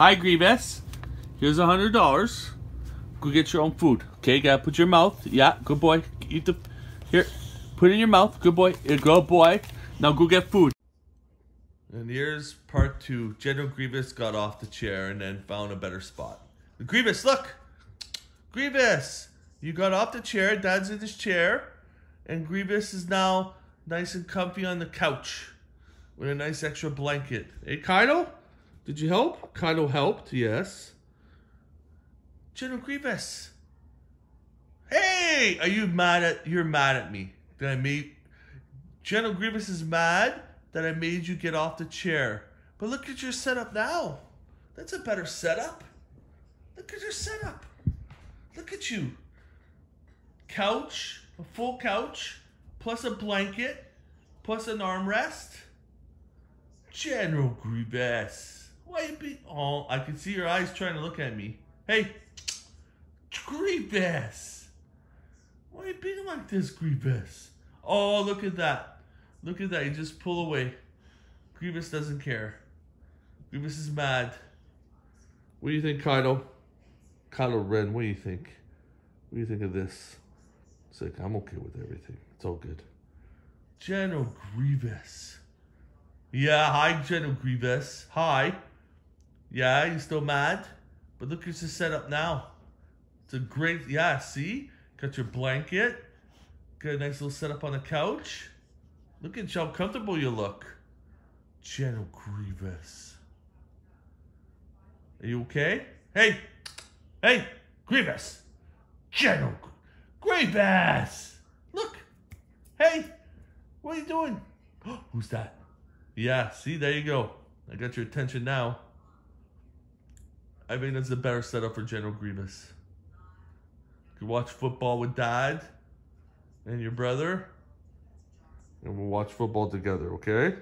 Hi, Grievous. Here's a hundred dollars. Go get your own food. Okay, gotta put your mouth. Yeah, good boy. Eat the. Here, put it in your mouth. Good boy. Here, good boy. Now go get food. And here's part two. General Grievous got off the chair and then found a better spot. Grievous, look! Grievous! You got off the chair, Dad's in his chair, and Grievous is now nice and comfy on the couch with a nice extra blanket. Hey, Kyle? Did you help? Kyle helped, yes. General Grievous. Hey! Are you mad at you're mad at me? That I made General Grievous is mad that I made you get off the chair. But look at your setup now. That's a better setup. Look at your setup. Look at you. Couch, a full couch, plus a blanket, plus an armrest. General Grievous. Be oh I can see your eyes trying to look at me. Hey, Grievous. Why are you being like this, Grievous? Oh, look at that. Look at that. You just pull away. Grievous doesn't care. Grievous is mad. What do you think, Kylo? Kylo Ren, what do you think? What do you think of this? It's like, I'm okay with everything. It's all good. General Grievous. Yeah, hi, General Grievous. Hi. Yeah, you still mad? But look at your setup now. It's a great, yeah, see? Got your blanket. Got a nice little setup on the couch. Look at how comfortable you look. General Grievous. Are you okay? Hey! Hey! Grievous! General Grievous! Look! Hey! What are you doing? Who's that? Yeah, see, there you go. I got your attention now. I think that's the better setup for General Grievous. You watch football with dad and your brother. And we'll watch football together, okay?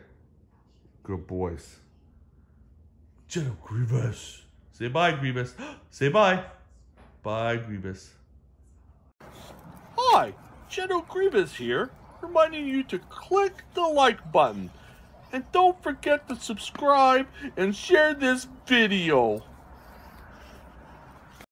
Good boys. General Grievous. Say bye, Grievous. Say bye. Bye, Grievous. Hi, General Grievous here, reminding you to click the like button. And don't forget to subscribe and share this video.